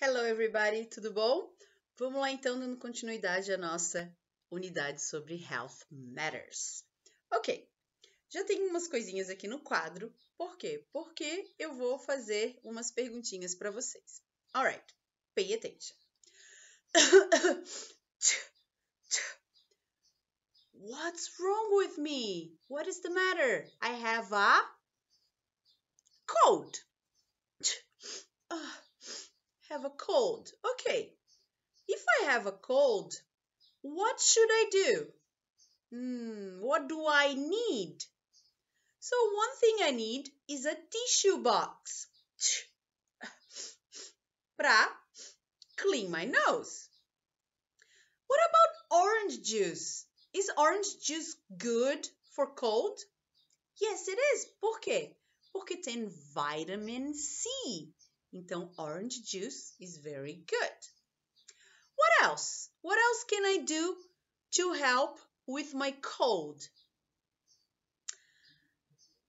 Hello everybody, tudo bom? Vamos lá então dando continuidade à nossa unidade sobre Health Matters. Ok, já tem umas coisinhas aqui no quadro, por quê? Porque eu vou fazer umas perguntinhas para vocês. Alright, pay attention. What's wrong with me? What is the matter? I have a cold. Have a cold. Okay. If I have a cold, what should I do? Hmm, what do I need? So one thing I need is a tissue box. Pra clean my nose. What about orange juice? Is orange juice good for cold? Yes, it is. Por quê? Porque tem vitamin C. Então, orange juice is very good. What else? What else can I do to help with my cold?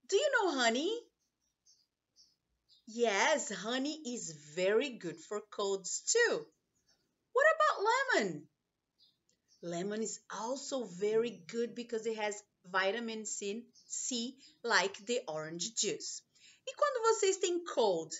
Do you know honey? Yes, honey is very good for colds too. What about lemon? Lemon is also very good because it has vitamin C, C like the orange juice. E quando vocês têm cold,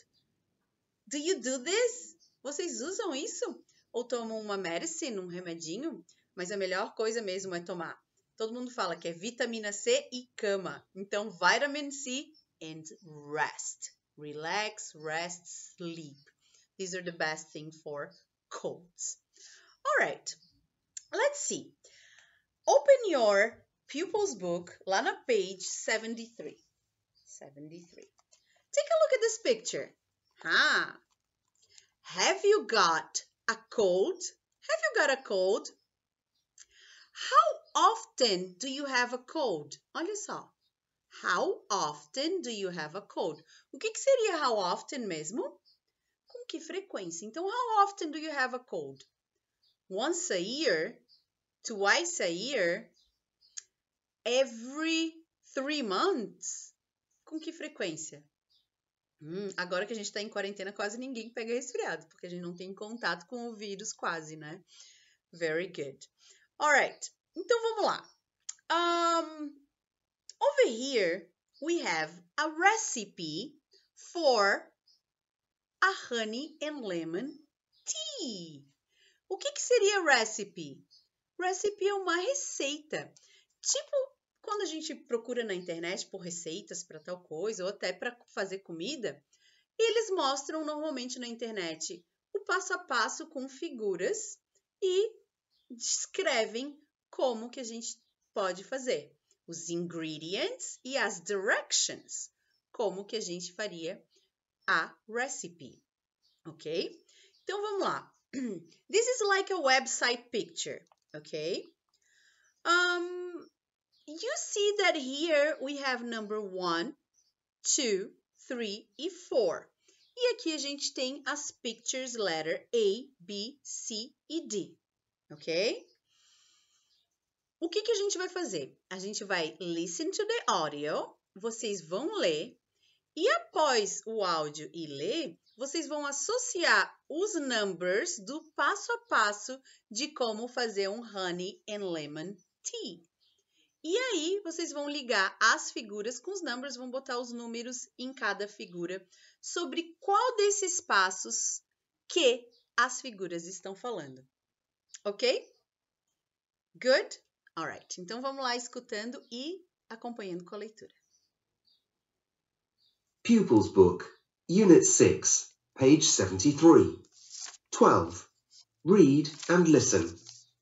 Do you do this? Vocês usam isso? Ou tomam uma medicine, um remedinho? Mas a melhor coisa mesmo é tomar. Todo mundo fala que é vitamina C e cama. Então, vitamin C and rest. Relax, rest, sleep. These are the best thing for colds. All right. Let's see. Open your pupils book lá na page 73. 73. Take a look at this picture. Ah, have you got a cold? Have you got a cold? How often do you have a cold? Olha só. How often do you have a cold? O que, que seria how often mesmo? Com que frequência? Então, how often do you have a cold? Once a year? Twice a year? Every three months? Com que frequência? Hum, agora que a gente está em quarentena, quase ninguém pega resfriado, porque a gente não tem contato com o vírus quase, né? Very good. Alright, então vamos lá. Um, over here, we have a recipe for a honey and lemon tea. O que, que seria recipe? Recipe é uma receita. Tipo quando a gente procura na internet por receitas para tal coisa ou até para fazer comida, eles mostram normalmente na internet o passo a passo com figuras e descrevem como que a gente pode fazer, os ingredients e as directions, como que a gente faria a recipe, ok? Então vamos lá. This is like a website picture, ok? Um, you see that here we have number one, two, three e four. E aqui a gente tem as pictures letter A, B, C e D, ok? O que, que a gente vai fazer? A gente vai listen to the audio, vocês vão ler, e após o áudio e ler, vocês vão associar os numbers do passo a passo de como fazer um honey and lemon tea. E aí, vocês vão ligar as figuras com os numbers, vão botar os números em cada figura sobre qual desses passos que as figuras estão falando. Ok? Good? Alright. Então vamos lá escutando e acompanhando com a leitura. Pupils Book, Unit 6, page 73. 12. Read and listen,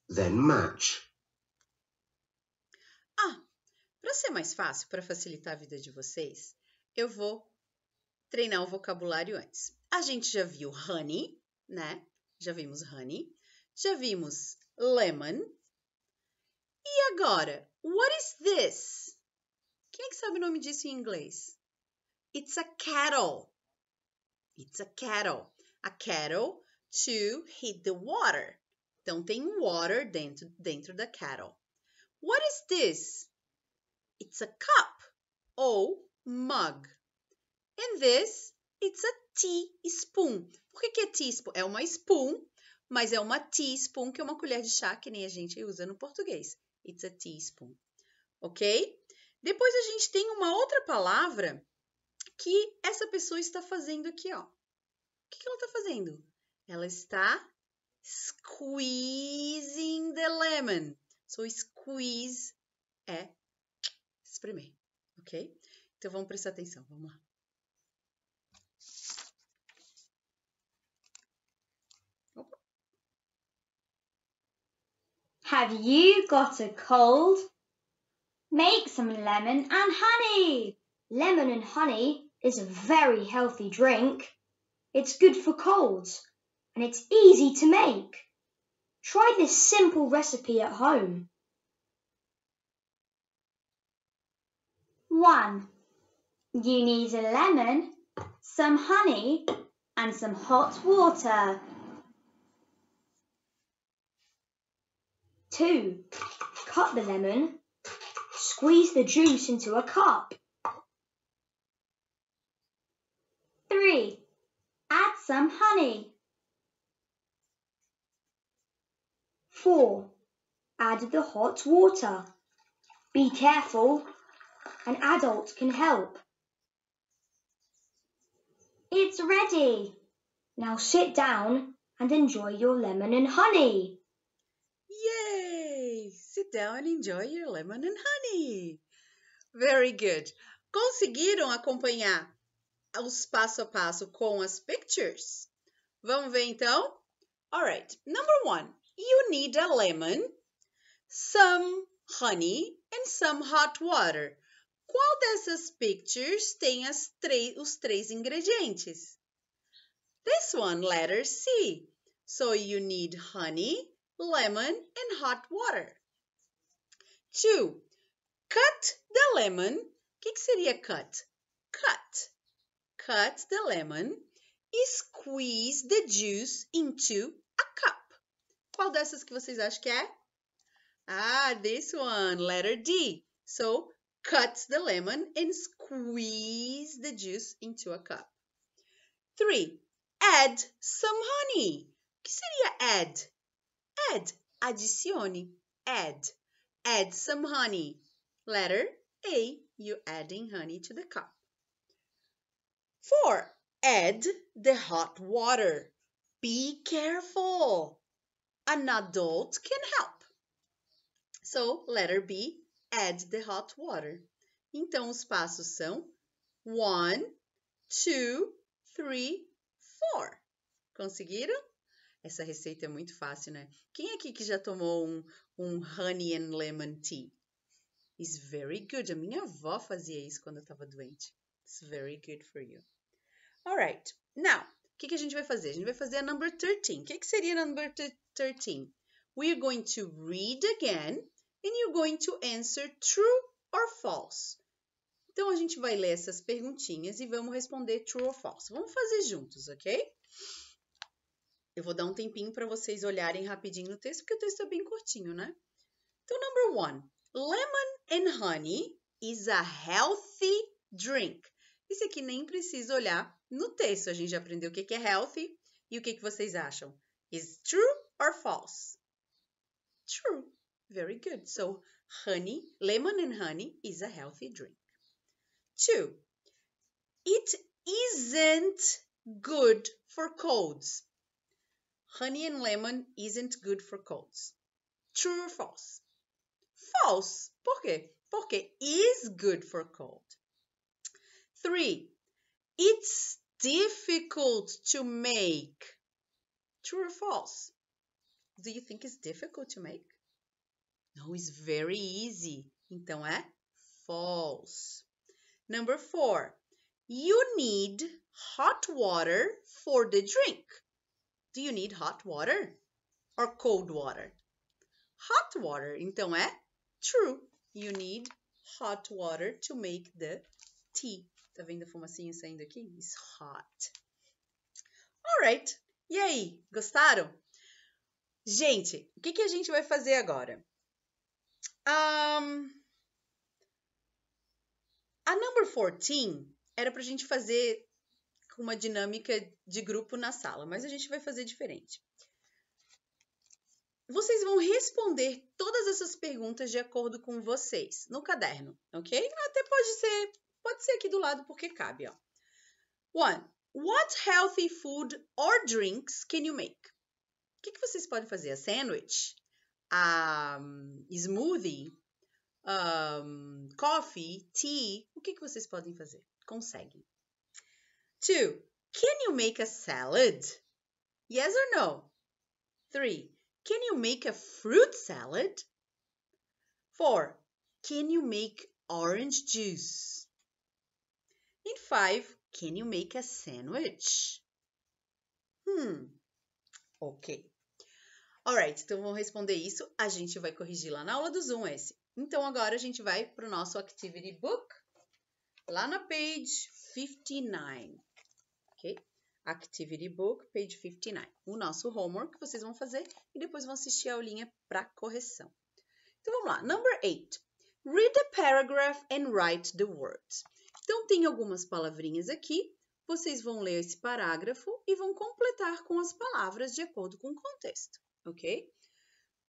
then match. Para ser mais fácil, para facilitar a vida de vocês, eu vou treinar o vocabulário antes. A gente já viu honey, né? Já vimos honey. Já vimos lemon. E agora, what is this? Quem é que sabe o nome disso em inglês? It's a kettle. It's a kettle. A kettle to heat the water. Então tem water dentro, dentro da kettle. What is this? It's a cup or mug. And this, it's a teaspoon. Por que, que é teaspoon? É uma spoon, mas é uma teaspoon, que é uma colher de chá, que nem a gente usa no português. It's a teaspoon. Ok? Depois a gente tem uma outra palavra que essa pessoa está fazendo aqui, ó. O que, que ela está fazendo? Ela está squeezing the lemon. So, squeeze é ok? Então, vamos prestar atenção, vamos lá. Have you got a cold? Make some lemon and honey. Lemon and honey is a very healthy drink. It's good for colds and it's easy to make. Try this simple recipe at home. 1. You need a lemon, some honey, and some hot water. 2. Cut the lemon, squeeze the juice into a cup. 3. Add some honey. 4. Add the hot water. Be careful, an adult can help. It's ready. Now sit down and enjoy your lemon and honey. Yay! Sit down and enjoy your lemon and honey. Very good. Conseguiram acompanhar os passo a passo com as pictures? Vamos ver então? Alright, number one. You need a lemon, some honey and some hot water. Qual dessas pictures tem os três ingredientes? This one, letter C. So you need honey, lemon, and hot water. Two, cut the lemon. O que, que seria cut? Cut. Cut the lemon e squeeze the juice into a cup. Qual dessas que vocês acham que é? Ah, this one, letter D. So, cut the lemon and squeeze the juice into a cup. Three, add some honey. O que seria add? Add, adicione, add. Add some honey. Letter A, you adding honey to the cup. Four, add the hot water. Be careful. An adult can help. So, letter B, add the hot water. Então, os passos são one, two, three, four. Conseguiram? Essa receita é muito fácil, né? Quem aqui que já tomou um, um honey and lemon tea? It's very good. A minha avó fazia isso quando eu estava doente. It's very good for you. Alright, now, o que, que a gente vai fazer? A gente vai fazer a number 13. O que, que seria a number 13? We are going to read again and you're going to answer true or false. Então, a gente vai ler essas perguntinhas e vamos responder true or false. Vamos fazer juntos, ok? Eu vou dar um tempinho para vocês olharem rapidinho no texto, porque o texto é bem curtinho, né? Então, number one. Lemon and honey is a healthy drink. Isso aqui nem precisa olhar no texto. A gente já aprendeu o que é healthy e o que vocês acham. Is true or false? True. Very good. So, honey, lemon and honey is a healthy drink. Two, it isn't good for colds. Honey and lemon isn't good for colds. True or false? False. Por quê? Porque is good for cold. Three, it's difficult to make. True or false? Do you think it's difficult to make? No, it's very easy. Então é false. Number four, you need hot water for the drink. Do you need hot water or cold water? Hot water. Então é true. You need hot water to make the tea. Tá vendo a fumacinha saindo aqui? It's hot. Alright. E aí, gostaram? Gente, o que, que a gente vai fazer agora? Um, a number 14 era pra gente fazer uma dinâmica de grupo na sala, mas a gente vai fazer diferente. Vocês vão responder todas essas perguntas de acordo com vocês no caderno, ok? Até pode ser, pode ser aqui do lado porque cabe, ó. One. What healthy food or drinks can you make? O que, que vocês podem fazer? A sandwich? A um, smoothie? Um, coffee? Tea? O que, que vocês podem fazer? Conseguem. Two. Can you make a salad? Yes or no? Three. Can you make a fruit salad? Four. Can you make orange juice? And five. Can you make a sandwich? Hmm. Ok. Alright, então vamos responder isso. A gente vai corrigir lá na aula do Zoom esse. Então agora a gente vai para o nosso activity book, lá na page 59. Ok? Activity Book, page 59. O nosso homework que vocês vão fazer e depois vão assistir a aulinha para correção. Então vamos lá. Number 8. Read the paragraph and write the words. Então tem algumas palavrinhas aqui. Vocês vão ler esse parágrafo e vão completar com as palavras de acordo com o contexto, ok?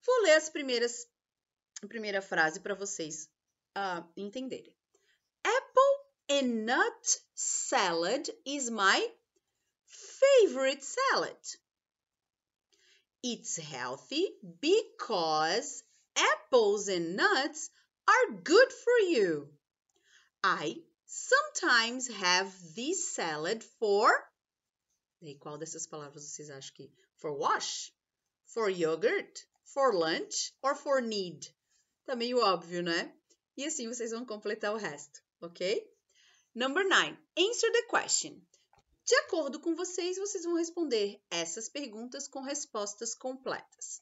Vou ler as primeiras, a primeira frase para vocês uh, entenderem. Apple and nut salad is my favorite salad. It's healthy because apples and nuts are good for you. I sometimes have this salad for. Qual dessas palavras vocês acham que? For wash? For yogurt? For lunch? Or for need? Tá meio óbvio, né? E assim vocês vão completar o resto, ok? Number nine. Answer the question. De acordo com vocês, vocês vão responder essas perguntas com respostas completas.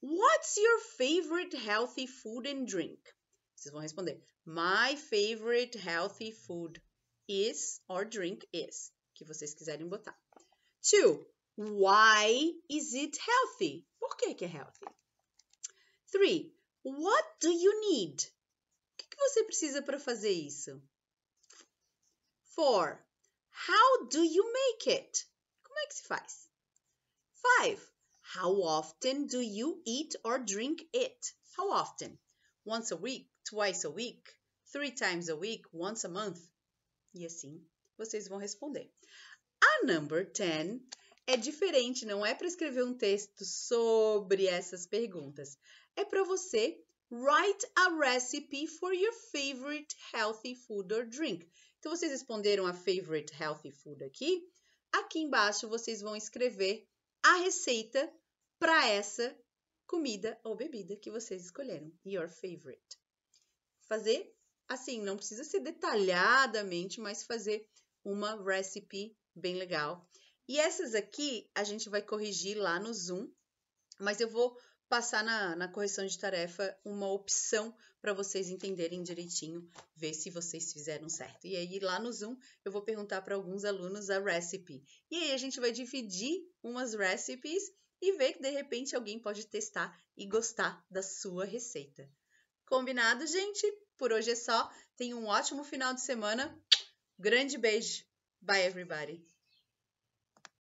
What's your favorite healthy food and drink? Vocês vão responder: My favorite healthy food is or drink is, que vocês quiserem botar. Two, why is it healthy? Por que, que é healthy? Three, what do you need? O que, que você precisa para fazer isso? Four, How do you make it? Como é que se faz? Five. How often do you eat or drink it? How often? Once a week, twice a week, three times a week, once a month? E assim vocês vão responder. A number 10 é diferente, não é para escrever um texto sobre essas perguntas. É para você write a recipe for your favorite healthy food or drink. Então, vocês responderam a favorite healthy food aqui. Aqui embaixo vocês vão escrever a receita para essa comida ou bebida que vocês escolheram. Your favorite. Fazer assim, não precisa ser detalhadamente, mas fazer uma recipe bem legal. E essas aqui a gente vai corrigir lá no Zoom, mas eu vou passar na, na correção de tarefa uma opção para vocês entenderem direitinho, ver se vocês fizeram certo. E aí lá no Zoom eu vou perguntar para alguns alunos a recipe. E aí a gente vai dividir umas recipes e ver que de repente alguém pode testar e gostar da sua receita. Combinado, gente? Por hoje é só. Tenha um ótimo final de semana. Grande beijo. Bye, everybody.